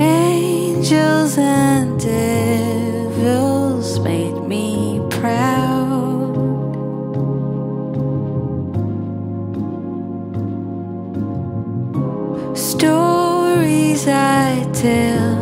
angels and devils made me proud. Stories I tell.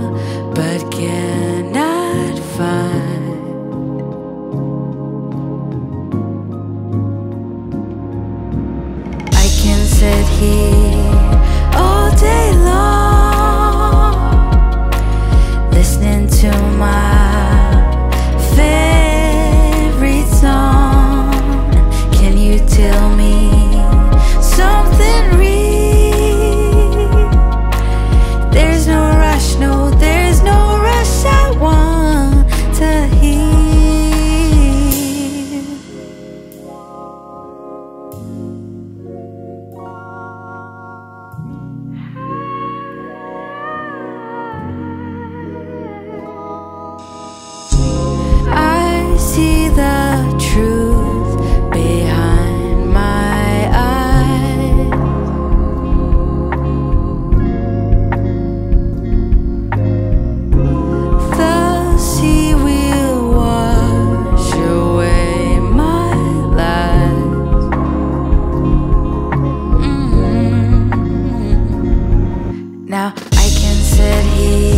You.